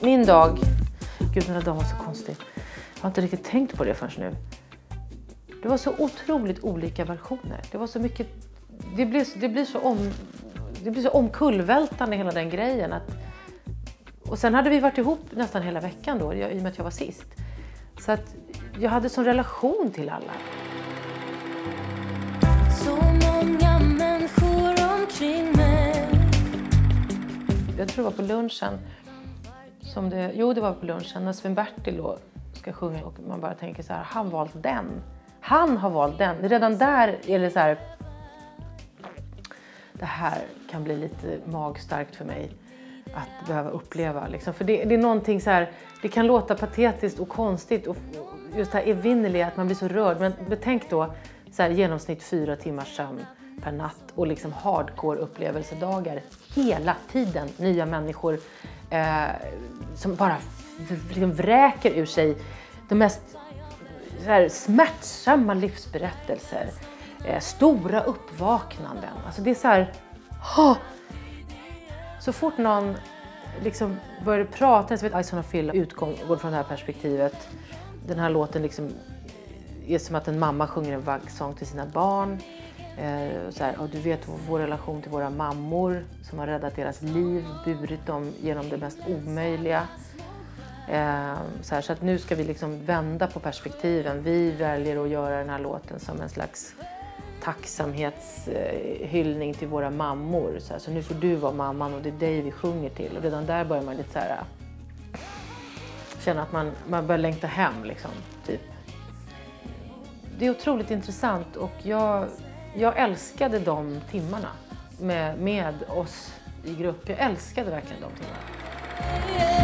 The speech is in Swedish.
min dag... Gud, här dagen var så konstig. Jag har inte riktigt tänkt på det förrän nu. Det var så otroligt olika versioner. Det var så mycket... Det blir, det blir, så, om, det blir så omkullvältande hela den grejen. Att, och sen hade vi varit ihop nästan hela veckan då, i och med att jag var sist. Så att jag hade sån relation till alla. Jag tror det var på lunchen. Som det, jo, det var på lunchen när Sven-Bertil då ska sjunga och man bara tänker så här, han valt den. Han har valt den. Redan där är det så här. Det här kan bli lite magstarkt för mig att behöva uppleva. Liksom. För det, det är någonting så här, det kan låta patetiskt och konstigt och just det här evinnerliga att man blir så rörd. Men betänk då så här, genomsnitt fyra timmars sömn per natt och liksom hardcore upplevelsedagar hela tiden. Nya människor eh, som bara liksom vräker ur sig de mest så här, smärtsamma livsberättelser. Eh, stora uppvaknanden. Alltså det är så här... Oh! Så fort någon liksom började prata, så vet Ison och Phil utgår från det här perspektivet. Den här låten liksom är som att en mamma sjunger en vaggsång till sina barn. Eh, så här, ja, du vet vår, relation till våra mammor som har räddat deras liv, burit dem genom det mest omöjliga. Eh, så, här, så att nu ska vi liksom vända på perspektiven. Vi väljer att göra den här låten som en slags tacksamhetshyllning till våra mammor. Så, här, så nu får du vara mamman och det är dig vi sjunger till. Och redan där börjar man lite så här, känna att man, man börjar längta hem. Liksom, typ. Det är otroligt intressant och jag, jag älskade de timmarna med, med oss i grupp. Jag älskade verkligen de timmarna.